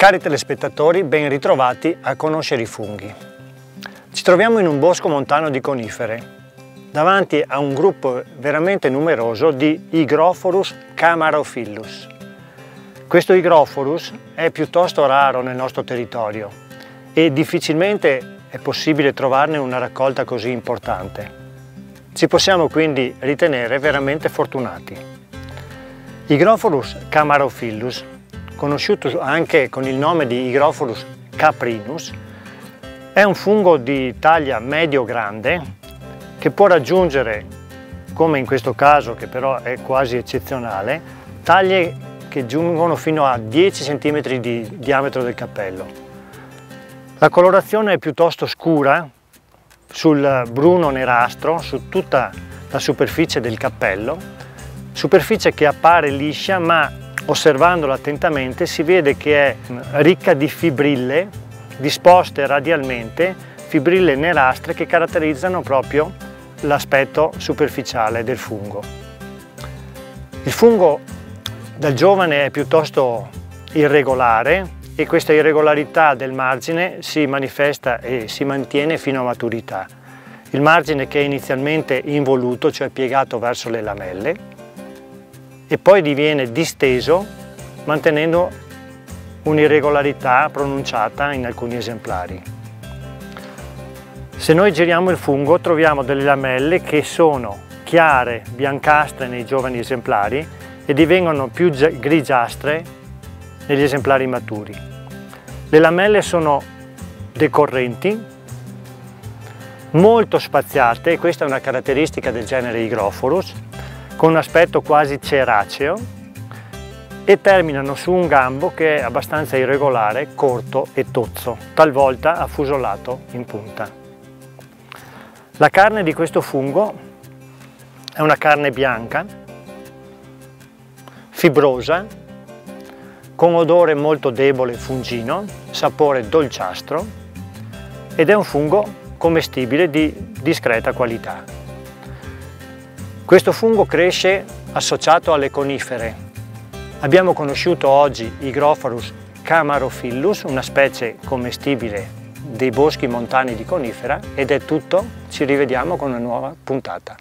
Cari telespettatori, ben ritrovati a conoscere i funghi. Ci troviamo in un bosco montano di conifere, davanti a un gruppo veramente numeroso di Hygrophorus camarophilus. Questo Hygrophorus è piuttosto raro nel nostro territorio e difficilmente è possibile trovarne una raccolta così importante. Ci possiamo quindi ritenere veramente fortunati. Hygrophorus camarophilus conosciuto anche con il nome di Hygrophorus caprinus, è un fungo di taglia medio-grande che può raggiungere, come in questo caso che però è quasi eccezionale, taglie che giungono fino a 10 cm di diametro del cappello. La colorazione è piuttosto scura sul bruno nerastro su tutta la superficie del cappello, superficie che appare liscia ma Osservandola attentamente si vede che è ricca di fibrille disposte radialmente, fibrille nerastre che caratterizzano proprio l'aspetto superficiale del fungo. Il fungo dal giovane è piuttosto irregolare e questa irregolarità del margine si manifesta e si mantiene fino a maturità. Il margine che è inizialmente involuto, cioè piegato verso le lamelle, e poi diviene disteso mantenendo un'irregolarità pronunciata in alcuni esemplari. Se noi giriamo il fungo troviamo delle lamelle che sono chiare, biancastre nei giovani esemplari e divengono più grigiastre negli esemplari maturi. Le lamelle sono decorrenti, molto spaziate, questa è una caratteristica del genere Hygrophorus, con aspetto quasi ceraceo e terminano su un gambo che è abbastanza irregolare, corto e tozzo, talvolta affusolato in punta. La carne di questo fungo è una carne bianca, fibrosa, con odore molto debole fungino, sapore dolciastro ed è un fungo commestibile di discreta qualità. Questo fungo cresce associato alle conifere. Abbiamo conosciuto oggi Hygrophorus camarophilus, una specie commestibile dei boschi montani di conifera ed è tutto, ci rivediamo con una nuova puntata.